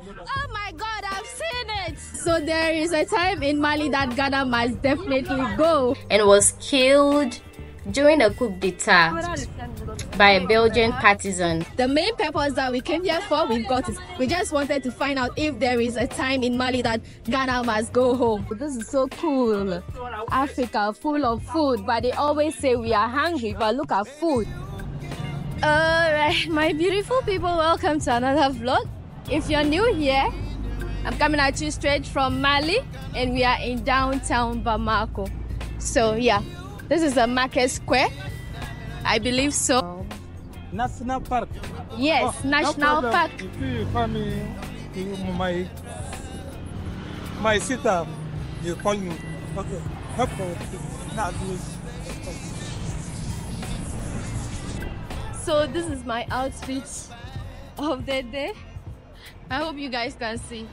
Oh my God, I've seen it. So there is a time in Mali that Ghana must definitely go. and was killed during a coup d'etat by a Belgian partisan. The main purpose that we came here for, we've got it. We just wanted to find out if there is a time in Mali that Ghana must go home. This is so cool. Africa full of food, but they always say we are hungry, but look at food. Alright, my beautiful people, welcome to another vlog. If you're new here, I'm coming at you straight from Mali, and we are in downtown Bamako. So, yeah, this is a market square. I believe so. National Park. Yes, Oh, National. Park. If you call me to my my sister, you call me. Okay. Help not. So this is my outfit of the day. I hope you guys can see.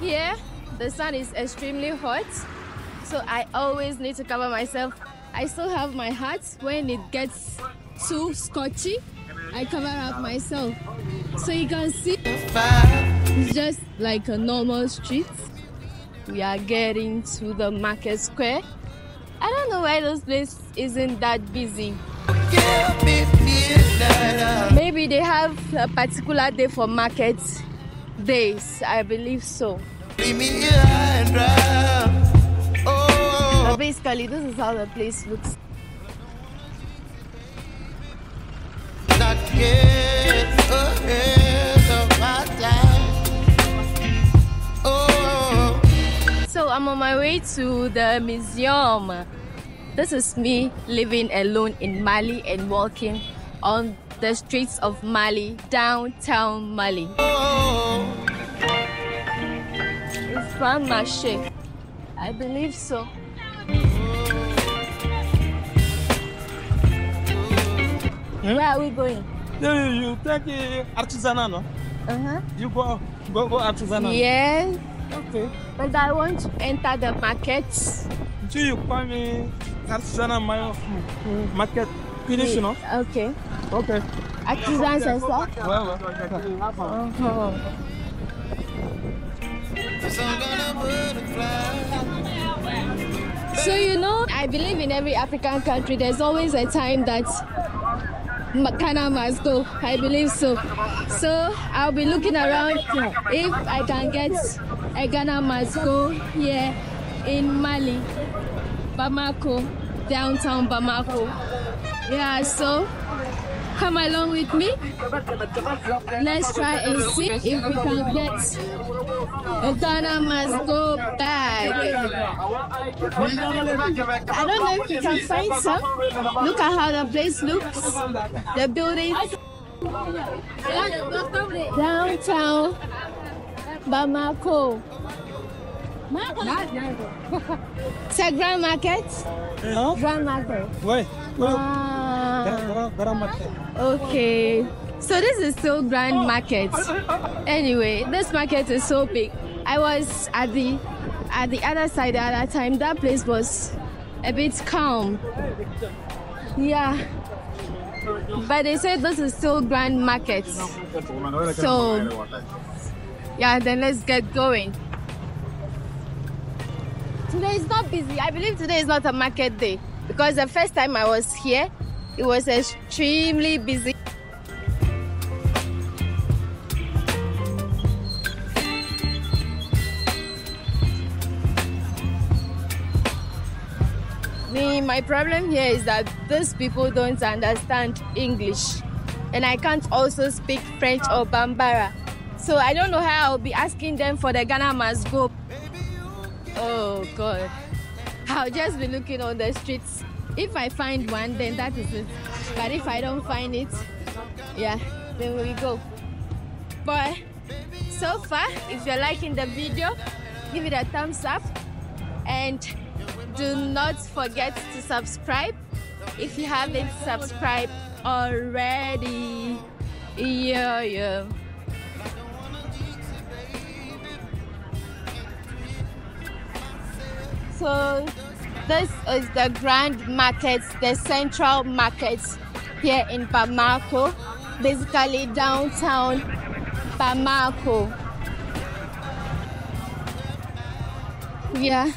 Here, the sun is extremely hot, so I always need to cover myself. I still have my hat when it gets too scorchy. I cover up myself. So you can see it's just like a normal street. We are getting to the market square. I don't know why this place isn't that busy. Maybe they have a particular day for market days. I believe so. But basically, this is how the place looks. So I'm on my way to the museum. This is me living alone in Mali and walking on the streets of Mali, downtown Mali. It's Grand Marché. I believe so. Where are we going? You, you take artisanal, no? Uh-huh. You go go go artisanal. Yes, Okay. but I want to enter the market. So you call me artisanal my market finish, you know? Okay. Okay. Artisans and stuff. Well, well. Uh-huh. So you know, I believe in every African country there's always a time that Ghana must go. I believe so. So I'll be looking around if I can get a Ghana must go here in Mali, Bamako, downtown Bamako. Yeah, so come along with me. Let's try and see if we can get a Ghana must go bag. I don't know if you can find some. Look at how the place looks. The building. Downtown Bamako. It's a grand market. Huh? Grand market. Wait. Wait. Ah, Gara- gara market. okay. So this is still grand market. Anyway, this market is so big. I was at the at the other side at that time. That place was a bit calm. Yeah. But they said this is still grand market. So yeah, then let's get going. Today is not busy. I believe today is not a market day because the first time I was here, it was extremely busy. Me, my problem here is that these people don't understand English, and I can't also speak French or Bambara. So I don't know how I'll be asking them for the Ghana must go. Oh God. I'll just be looking on the streets. If I find one, then that is it. But if I don't find it, yeah, then we go. But so far, if you're liking the video, give it a thumbs up and do not forget to subscribe if you haven't subscribed already. Yeah, yeah. So this is the grand market, the central market here in Bamako, basically downtown Bamako. Yeah,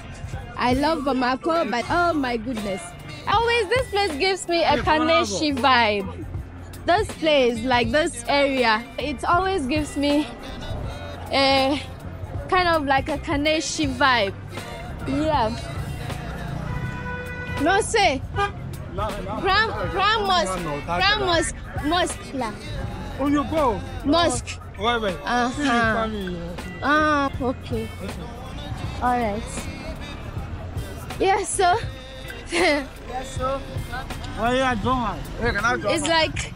I love Bamako, but oh my goodness. Always, this place gives me a Kaneshie vibe. This place, like this area, it always gives me a kind of like a Kaneshie vibe. Yeah. No say, Grand, Grand Mosque, Grand Mosque, Mosque, là. Oh, you go. Mosque. Ouais, ouais. Uh-huh. Ah, okay. All right. Yeah, so yeah. Ouais, can I go? it's like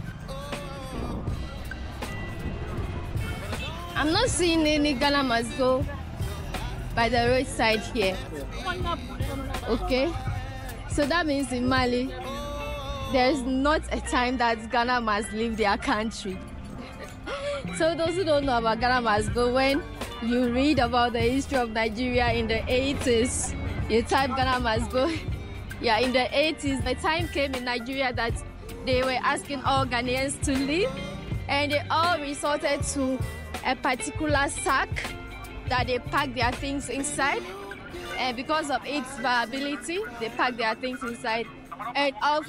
I'm not seeing any Ghana must go by the roadside here. Okay, so that means in Mali, there's not a time that Ghana must leave their country. so those who don't know about Ghana must go, when you read about the history of Nigeria in the 80s, you type Ghana must go. Yeah, in the 80s, the time came in Nigeria that they were asking all Ghanaians to leave, and they all resorted to a particular sack that they pack their things inside. And because of its viability, they packed their things inside and off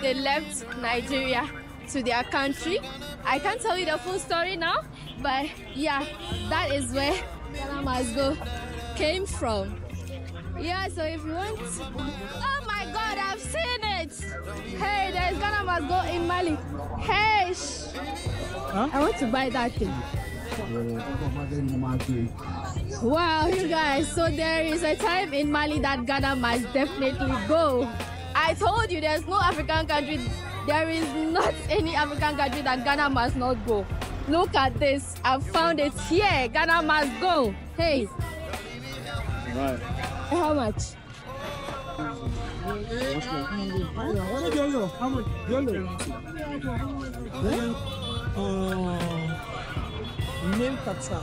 they left Nigeria to their country. I can't tell you the full story now, but yeah, that is where Ghana Must Go came from. Yeah, so if you want, oh my God, I've seen it. Hey, there's Ghana Must Go in Mali. Hey, sh- I want to buy that thing. Wow, you guys. So there is a time in Mali that Ghana must definitely go. I told you there's no African country, there is not any African country that Ghana must not go. Look at this. I found it here. Ghana must go. Hey. How much? How much? Yellow. Milk katsa.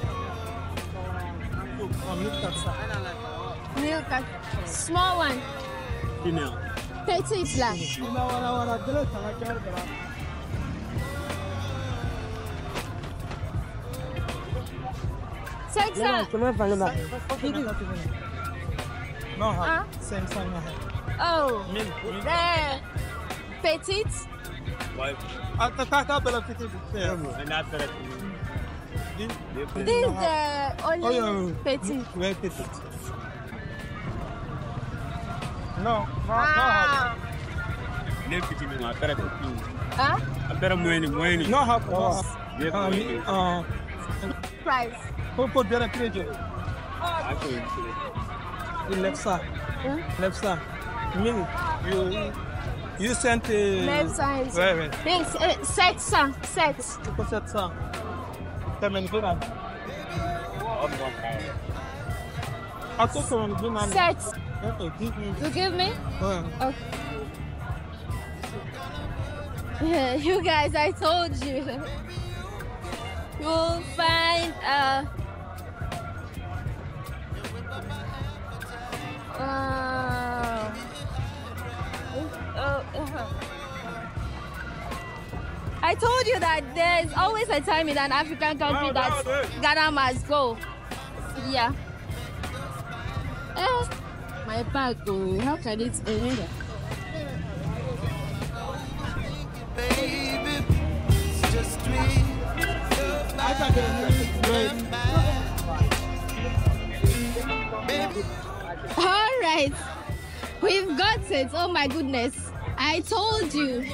Oh, milk katsa. Milk. Small one. Petite là. Ina wala wala dole tala kyar dara. Check ça. No, Huh? ha. Same same ha. Oh. Milk. milk. There. Petite. Ah, ta ta ta bela fiti. Yeah. This, is the only oh, yeah. petit. Very petit. No, no, ah. no. Very petit, mais affaire petit. Ah? Affaire moyenne, moyenne. Não, rapaz. Ah, me, ah. Price. Qual poder acredito? Oh. Ah, que isso. Lefsa. Lefsa. Mil. You sent... Uh, Lefsa. Right, right. Tem eh, 700. 700. Ficou 700. Tem? I took her. Set. You give me? Yeah. Oh. Okay. you guys, I told you. Told you that there's always a time in an African country that Ghana must go. Yeah. Eh, my bag, oh, how can it end? I got it. All right, we've got it. Oh my goodness. I told you,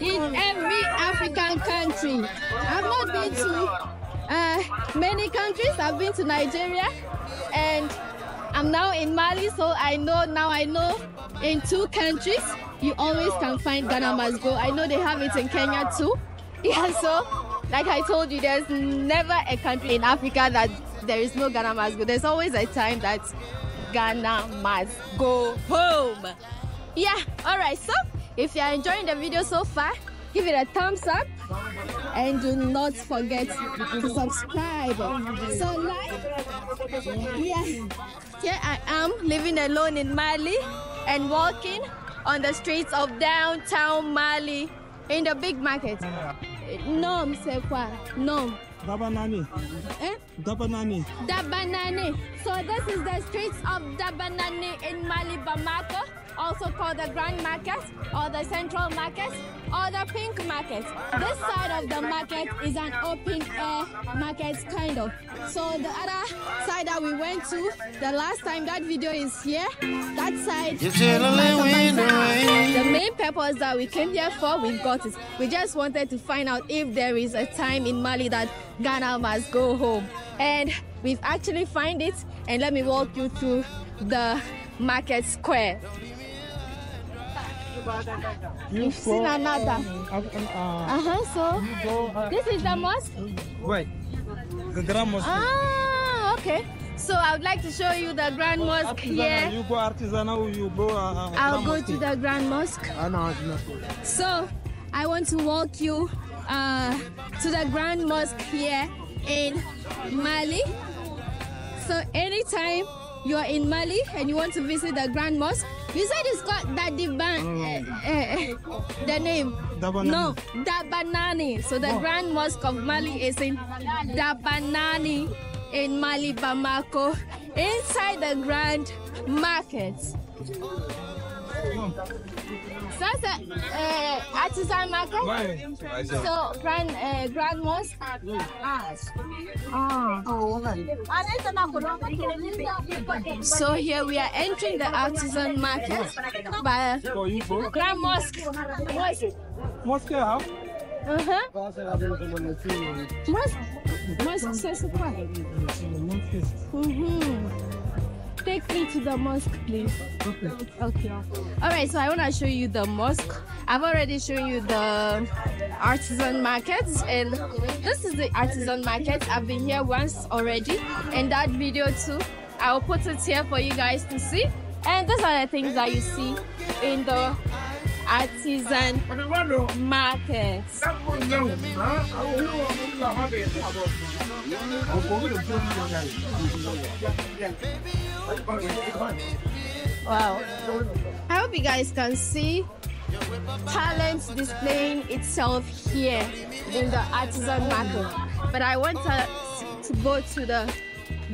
in every African country, I've not been to uh, many countries. I've been to Nigeria, and I'm now in Mali, so I know now. I know in two countries, you always can find Ghana must go. I know they have it in Kenya too. Yeah, so like I told you, there's never a country in Africa that there is no Ghana must go. There's always a time that Ghana must go home. Yeah, all right. So if you are enjoying the video so far, give it a thumbs up and do not forget to subscribe. So like, yeah, here I am living alone in Mali and walking on the streets of downtown Mali in the big market. Nom, c'est quoi? Nom. Dabanani. Eh? Dabanani. Dabanani. So this is the streets of Dabanani in Mali, Bamako, also called the Grand Market or the Central Market or the Pink Market. This side of the market is an open air market kind of. So the other side that we went to the last time that video is here, that side. is Mata The main purpose that we came here for, we got it. We just wanted to find out if there is a time in Mali that Ghana must go home. And we've actually found it and let me walk you through the market square. You've seen another. Uh, uh, Uh-huh, so. Uh, this is the mosque. wait. The Grand Mosque. Ah, okay. So I would like to show you the Grand Mosque Artisanal. here. You go artisanal. You go. Uh, uh, I'll go Mosque. to the Grand Mosque. Ah, no. So I want to walk you uh, to the Grand Mosque here in Mali. So anytime you are in Mali and you want to visit the Grand Mosque, you said it's called Dadiban. Uh, uh, the name. Dabanani. No, Dabanani. So the Grand Mosque of Mali is in Dabanani in Mali, Bamako, inside the Grand Market. So that's a uh, artisan market. Why? So Grand uh, Grand Mosque. Ah. So here we are entering the artisan market by So. Grand Mosque. Mosque how? Uh-huh. Mosque. Mosque says what? Mm-hmm. Take me to the mosque, please. Okay. Okay. All right, so I want to show you the mosque. I've already shown you the artisan markets, and this is the artisan market. I've been here once already, and that video too. I'll put it here for you guys to see. And these are the things that you see in the artisan markets. Wow. I hope you guys can see talent displaying itself here in the artisan market. But I want us to go to the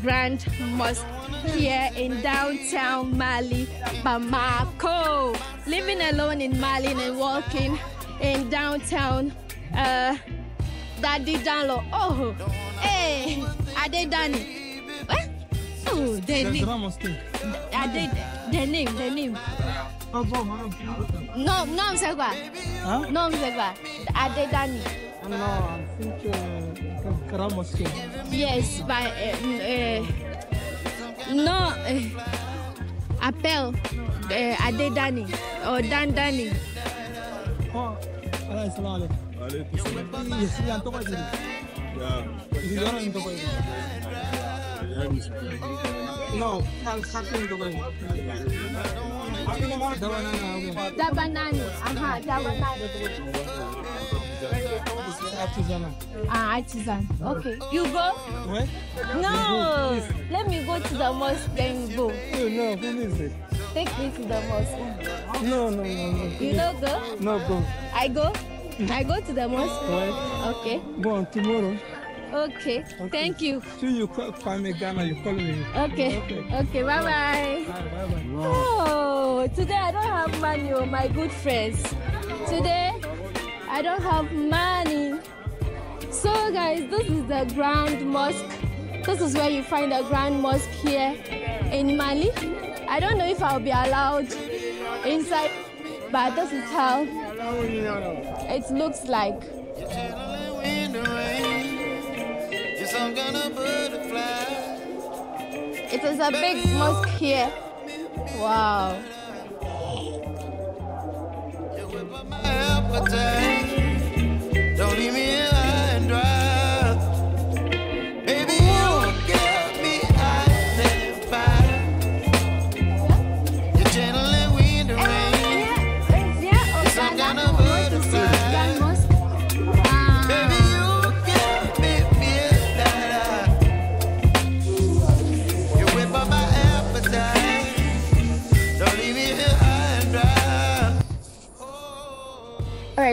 Grand Mosque here in downtown Mali, Bamako. Living alone in Mali and walking in downtown uh, Daddy Danlo. Oh, hey, Ade Dani. What? Oh, the The name. Grand Mosque. Ade, the name, the name. Oh, go, man. Non, non, c'est quoi? Huh? Non, c'est quoi? Ade Dani. No, I think uh, Grand Mosque. Yes, by uh, uh, no uh, appel uh, Ade Dani or Dan Dani. Oh, ala salam alaikum. Yes, yan to ba dili. No, naman daw na na. Dabanani. Aha, Dabanani. Artisanal. Ah, artisan. Okay. You go? What? No. Let me go to the mosque then go. Oh, no, who is it? Take me to the mosque. No, no, no, no. You don't go? No, go. I go? I go to the mosque? What? Okay. Go on tomorrow. Okay. Thank you. See you call, call me Ghana, you call me. Okay. Okay. Okay. Bye bye. Bye, bye, bye. Oh, today I don't have money, oh my good friends. Today I don't have money. So guys, this is the Grand Mosque. This is where you find the Grand Mosque here in Mali. I don't know if I'll be allowed inside, but this is how it looks like. It is a big mosque here. Wow.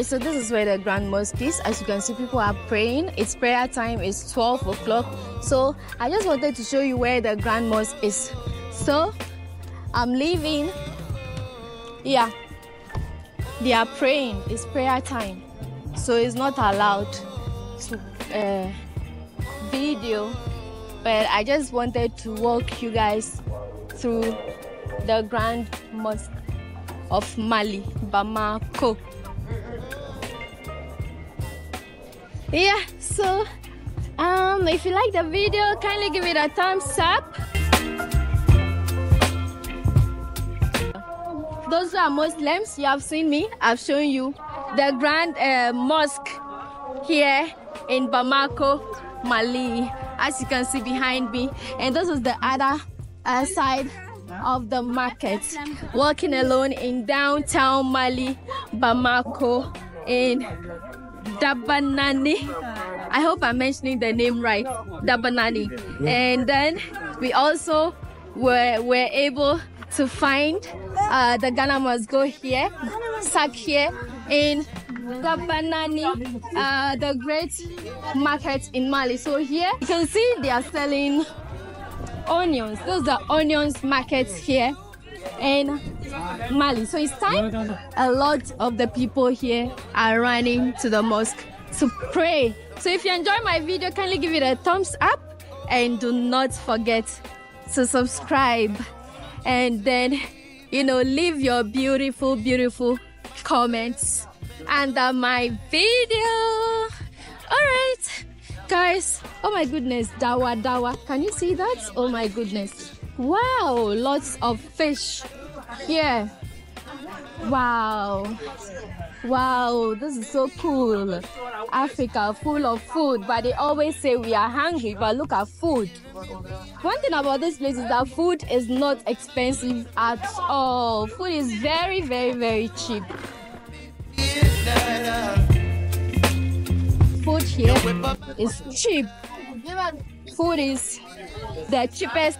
So this is where the Grand Mosque is. As you can see, people are praying. It's prayer time. It's 12 o'clock. So I just wanted to show you where the Grand Mosque is. So I'm leaving. Yeah, they are praying. It's prayer time, so it's not allowed to uh, video. But I just wanted to walk you guys through the Grand Mosque of Mali, Bamako. Yeah, so um, if you like the video, kindly give it a thumbs up. Those who are Muslims, you have seen me. I've shown you the Grand uh, Mosque here in Bamako, Mali, as you can see behind me. And this is the other uh, side of the market. Walking alone in downtown Mali, Bamako, in Dabanani. I hope I'm mentioning the name right. Dabanani. And then we also were, were able to find uh, the Ghana must go here, sack here in Dabanani, uh, the great market in Mali. So here you can see they are selling onions. Those are onions markets here in Mali. So it's time a lot of the people here are running to the mosque to pray. So if you enjoy my video, kindly give it a thumbs up and do not forget to subscribe. And then you know leave your beautiful beautiful comments under my video. All right guys. Oh my goodness dawa dawa. Can you see that? Oh my goodness wow lots of fish here. Wow. Wow this is so cool. Africa full of food but they always say we are hungry but look at food. One thing about this place is that food is not expensive at all. Food is very very very cheap. Food here is cheap. Food is the cheapest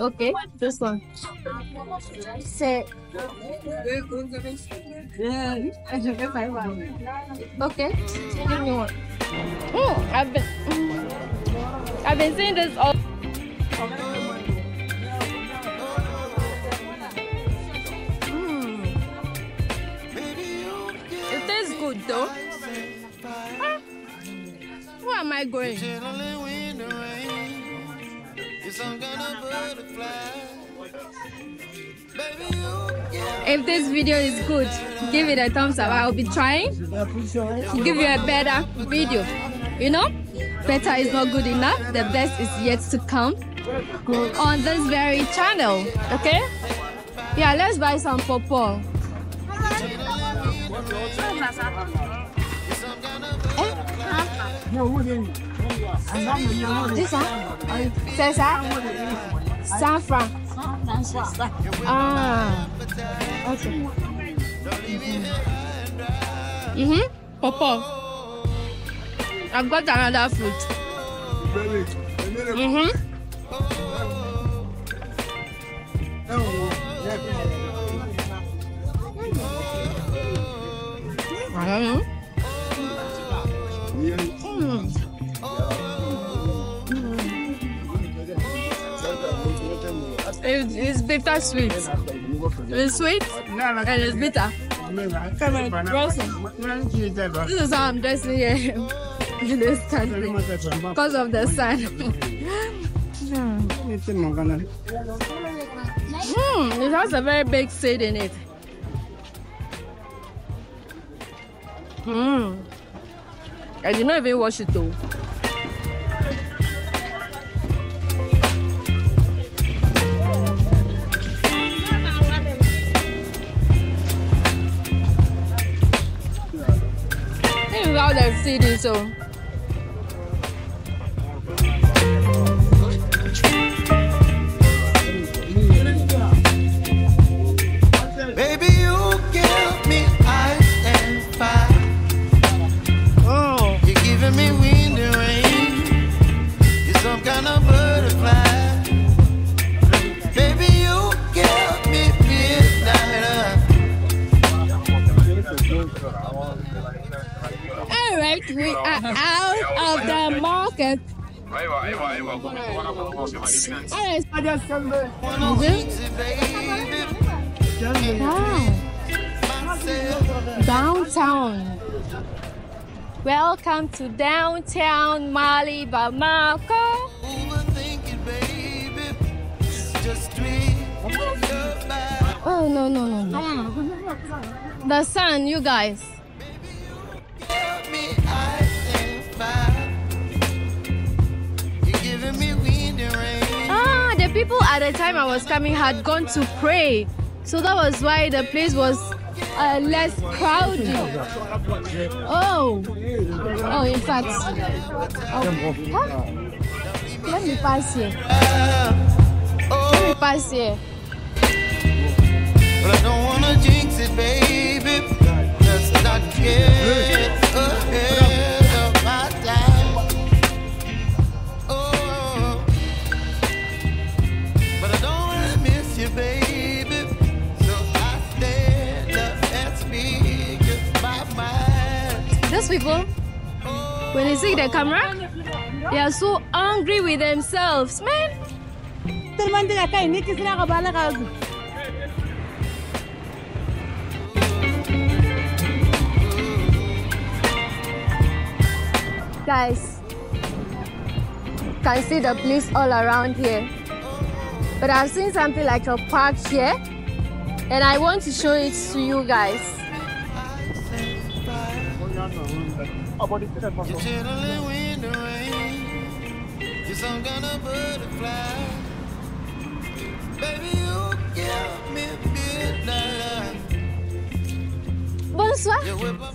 Okay, this one. Say. Okay, give me one. Mm, I've been, I've been seeing this all. Good though. Ah, Where am I going? If this video is good, give it a thumbs up. I'll be trying to give you a better video. You know, better is not good enough. The best is yet to come on this very channel. Okay? Yeah, let's buy some pawpaw. This one? C'est ça? Saffron. Ah. Okay. Mm-hmm. Pawpaw. I've got another fruit. Mm-hmm. I Mm. It- It's bitter sweet. It's sweet and it's bitter. Come on. This is how I'm dressing here in this country because of the sun. Hmm, it has a very big seed in it. Hmm. I did not even wash it though. Hmm. the CD, so. Welcome to downtown Mali, Bamako. Oh no no no no! The sun, you guys. Ah, the people at the time I was coming had gone to pray, so that was why the place was uh, less crowded. Oh, oh, in fact, oh, huh? let me pass here. Let me pass here. But I don't wanna jinx it, baby. Let's not get ahead people, when they see the camera, they are so angry with themselves, man. Guys, can see the police all around here. But I've seen something like a park here, and I want to show it to you guys. You're channeling wind and rain. You're some kind of butterfly. Baby, you give me midnight. Bonsoir. You whip up.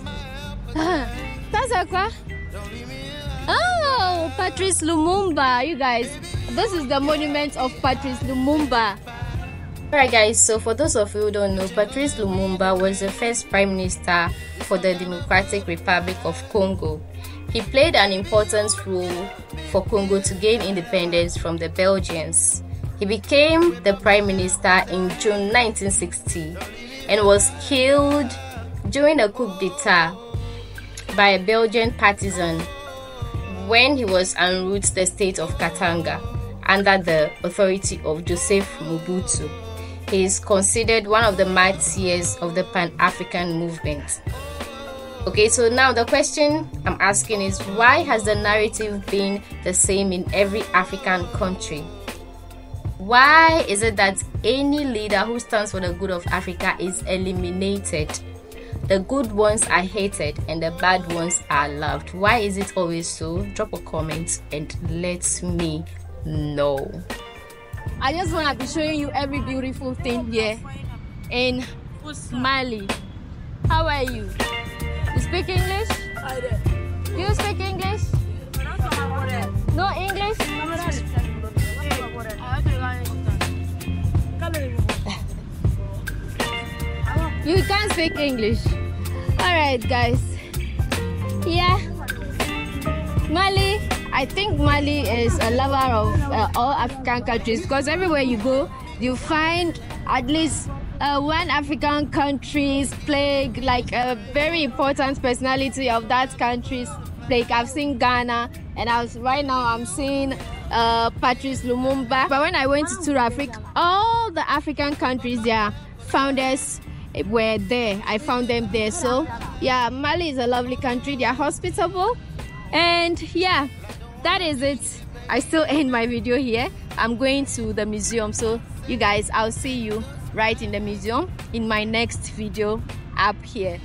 Ah, ça c'est quoi? Don't leave me here. Oh, Patrice Lumumba, you guys. This is the monument of Patrice Lumumba. Alright, guys, so for those of you who don't know, Patrice Lumumba was the first prime minister for the Democratic Republic of Congo. He played an important role for Congo to gain independence from the Belgians. He became the prime minister in June 1960 and was killed during a coup d'etat by a Belgian partisan when he was en route to the state of Katanga under the authority of Joseph Mobutu. Is considered one of the martyrs of the Pan African movement. Okay, so now the question I'm asking is why has the narrative been the same in every African country? Why is it that any leader who stands for the good of Africa is eliminated? The good ones are hated and the bad ones are loved. Why is it always so? Drop a comment and let me know. I just want to be showing you every beautiful thing here in Mali. How are you? You speak English? I do you speak English? No English? You can't speak English. Alright, guys. Yeah. Mali, I think Mali is a lover of uh, all African countries because everywhere you go, you find at least uh, one African country's flag, like a very important personality of that country's flag. I've seen Ghana, and I was right now I'm seeing uh, Patrice Lumumba. But when I went to Tour Africa, all the African countries, their founders were there. I found them there. So yeah, Mali is a lovely country. They are hospitable, and yeah, that is it. I still end my video here. I'm going to the museum. So you guys, I'll see you right in the museum in my next video up here.